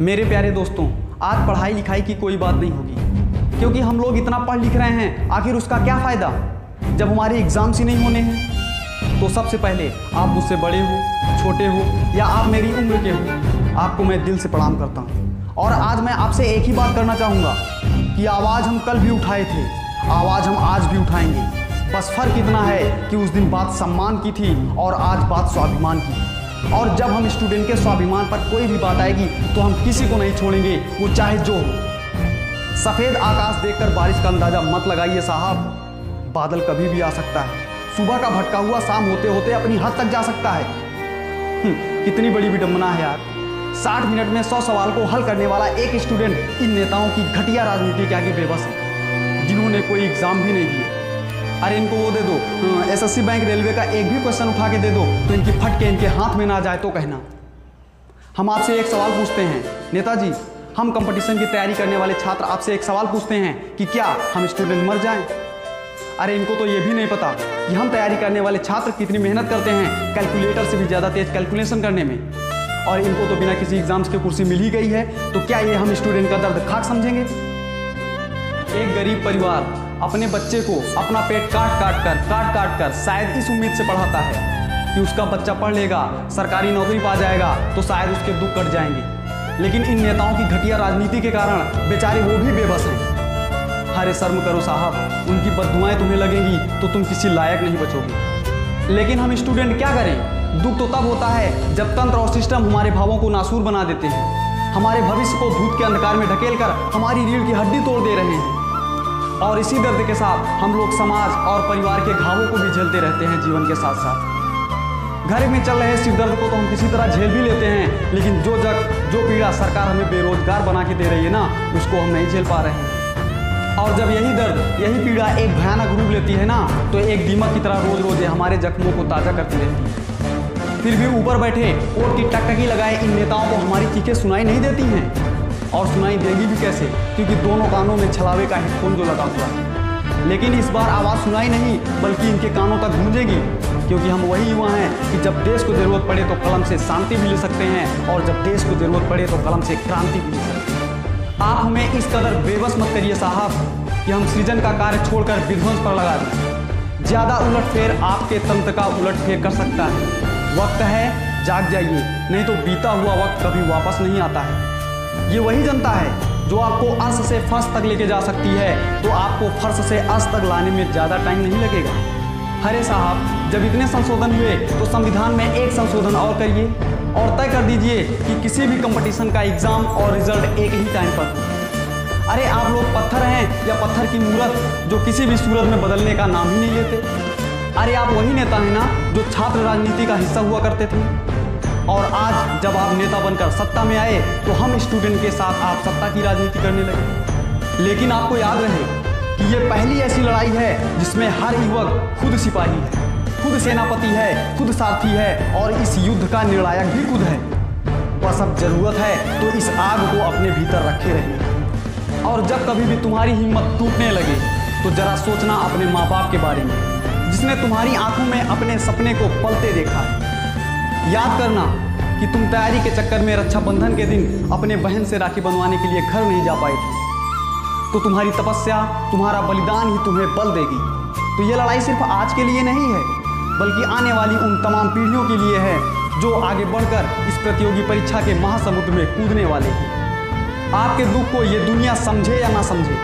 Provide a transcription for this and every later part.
मेरे प्यारे दोस्तों, आज पढ़ाई लिखाई की कोई बात नहीं होगी। क्योंकि हम लोग इतना पढ़ लिख रहे हैं, आखिर उसका क्या फ़ायदा? जब हमारे एग्ज़ाम्स ही नहीं होने हैं। तो सबसे पहले आप मुझसे बड़े हो, छोटे हो, या आप मेरी उम्र के हो, आपको मैं दिल से प्रणाम करता हूँ। और आज मैं आपसे एक ही बात करना चाहूँगा कि आवाज़ हम कल भी उठाए थे, आवाज़ हम आज भी उठाएँगे। बस फ़र्क इतना है कि उस दिन बात सम्मान की थी और आज बात स्वाभिमान की। है और जब हम स्टूडेंट के स्वाभिमान पर कोई भी बात आएगी तो हम किसी को नहीं छोड़ेंगे। वो चाहे जो हो। सफ़ेद आकाश देखकर बारिश का अंदाज़ा मत लगाइए साहब। बादल कभी भी आ सकता है। सुबह का भटका हुआ शाम होते होते अपनी हद तक जा सकता है। हम्म, कितनी बड़ी विडंबना है यार। साठ मिनट में सौ सवाल को हल करने वाला एक स्टूडेंट इन नेताओं की घटिया राजनीति के आगे बेबस है जिन्होंने कोई एग्ज़ाम भी नहीं दिए अरे इनको वो दे दो। एसएससी बैंक रेलवे का एक भी क्वेश्चन उठा के दे दो तो इनकी फट के इनके हाथ में ना जाए तो कहना। हम आपसे एक सवाल पूछते हैं। नेताजी, हम कंपटीशन की तैयारी करने वाले छात्र आपसे एक सवाल पूछते हैं कि क्या हम स्टूडेंट मर जाएँ? अरे इनको तो ये भी नहीं पता कि हम तैयारी करने वाले छात्र कितनी मेहनत करते हैं कैलकुलेटर से भी ज़्यादा तेज कैलकुलेशन करने में। और इनको तो बिना किसी एग्ज़ाम्स की कुर्सी मिल ही गई है तो क्या ये हम स्टूडेंट का दर्द खाक समझेंगे? एक गरीब परिवार अपने बच्चे को अपना पेट काट काट कर, काट काट कर शायद इस उम्मीद से पढ़ाता है कि उसका बच्चा पढ़ लेगा, सरकारी नौकरी पा जाएगा तो शायद उसके दुख कट जाएँगे। लेकिन इन नेताओं की घटिया राजनीति के कारण बेचारे वो भी बेबस हैं। हरे शर्म करो साहब, उनकी बदुआएँ तुम्हें लगेंगी तो तुम किसी लायक नहीं बचोगे। लेकिन हम स्टूडेंट क्या करें? दुख तो तब होता है जब तंत्र और सिस्टम हमारे भावों को नासूर बना देते हैं। हमारे भविष्य को भूत के अंधकार में ढकेल कर हमारी रीढ़ की हड्डी तोड़ दे रहे हैं। और इसी दर्द के साथ हम लोग समाज और परिवार के घावों को भी झेलते रहते हैं जीवन के साथ साथ। घर में चल रहे सिर दर्द को तो हम किसी तरह झेल भी लेते हैं, लेकिन जो जग, जो पीड़ा सरकार हमें बेरोजगार बना के दे रही है ना, उसको हम नहीं झेल पा रहे हैं। और जब यही दर्द, यही पीड़ा एक भयानक रूप लेती है ना तो एक दीमक की तरह रोज रोज हमारे जख्मों को ताज़ा करती रहती है। फिर भी ऊपर बैठे, ओट की टकटकी लगाए इन नेताओं को हमारी चीखें सुनाई नहीं देती हैं। और सुनाई देगी भी कैसे? क्योंकि दोनों कानों में छलावे का हेडफोन जो लगा हुआ है। लेकिन इस बार आवाज़ सुनाई नहीं, बल्कि इनके कानों तक गूंजेगी क्योंकि हम वही युवा हैं कि जब देश को ज़रूरत पड़े तो कलम से शांति भी ले सकते हैं, और जब देश को ज़रूरत पड़े तो कलम से क्रांति भी ले सकते हैं। आप हमें इस कदर बेबस मत करिए साहब कि हम सृजन का कार्य छोड़कर विध्वंस पर लगा दें। ज़्यादा उलटफेर आपके तंत्र का उलटफेर कर सकता है। वक्त है, जाग जाइए, नहीं तो बीता हुआ वक्त कभी वापस नहीं आता है। ये वही जनता है जो आपको अर्श से फर्श तक लेके जा सकती है। तो आपको फर्श से अर्श तक लाने में ज़्यादा टाइम नहीं लगेगा। हरे साहब, जब इतने संशोधन हुए तो संविधान में एक संशोधन और करिए और तय कर दीजिए कि किसी भी कंपटीशन का एग्ज़ाम और रिज़ल्ट एक ही टाइम पर। अरे आप लोग पत्थर हैं या पत्थर की मूर्त, जो किसी भी सूरत में बदलने का नाम ही नहीं लेते। अरे आप वही नेता हैं ना, जो छात्र राजनीति का हिस्सा हुआ करते थे। और आज जब आप नेता बनकर सत्ता में आए तो हम स्टूडेंट के साथ आप सत्ता की राजनीति करने लगे। लेकिन आपको याद रहे कि ये पहली ऐसी लड़ाई है जिसमें हर युवक खुद सिपाही है, खुद सेनापति है, खुद सारथी है और इस युद्ध का निर्णायक भी खुद है। बस अब ज़रूरत है तो इस आग को अपने भीतर रखे रहने और जब कभी भी तुम्हारी हिम्मत टूटने लगे तो जरा सोचना अपने माँ बाप के बारे में, जिसने तुम्हारी आँखों में अपने सपने को पलते देखा याद करना कि तुम तैयारी के चक्कर में रक्षाबंधन के दिन अपने बहन से राखी बनवाने के लिए घर नहीं जा पाए थे। तो तुम्हारी तपस्या, तुम्हारा बलिदान ही तुम्हें बल देगी। तो ये लड़ाई सिर्फ़ आज के लिए नहीं है, बल्कि आने वाली उन तमाम पीढ़ियों के लिए है, जो आगे बढ़कर इस प्रतियोगी परीक्षा के महासमुद्र में कूदने वाले हैं। आपके दुख को ये दुनिया समझे या ना समझे,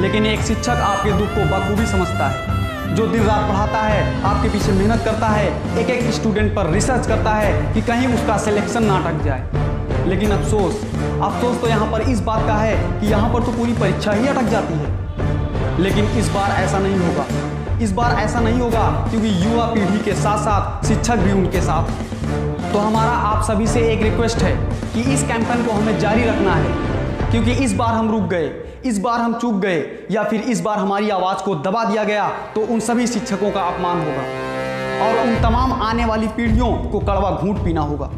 लेकिन एक शिक्षक आपके दुख को बखूबी समझता है। जो दिन रात पढ़ाता है, आपके पीछे मेहनत करता है एक एक स्टूडेंट पर रिसर्च करता है कि कहीं उसका सिलेक्शन ना अटक जाए। लेकिन अफसोस अफसोस तो यहाँ पर इस बात का है कि यहाँ पर तो पूरी परीक्षा ही अटक जाती है। लेकिन इस बार ऐसा नहीं होगा। इस बार ऐसा नहीं होगा क्योंकि युवा पीढ़ी के साथ साथ शिक्षक भी उनके साथ। तो हमारा आप सभी से एक रिक्वेस्ट है कि इस कैंपेन को हमें जारी रखना है। क्योंकि इस बार हम रुक गए, इस बार हम चूक गए, या फिर इस बार हमारी आवाज़ को दबा दिया गया तो उन सभी शिक्षकों का अपमान होगा। और उन तमाम आने वाली पीढ़ियों को कड़वा घूट पीना होगा।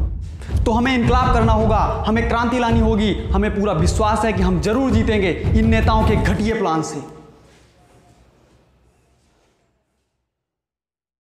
तो हमें इनकलाब करना होगा, हमें क्रांति लानी होगी, हमें पूरा विश्वास है कि हम ज़रूर जीतेंगे, इन नेताओं के घटिए प्लान से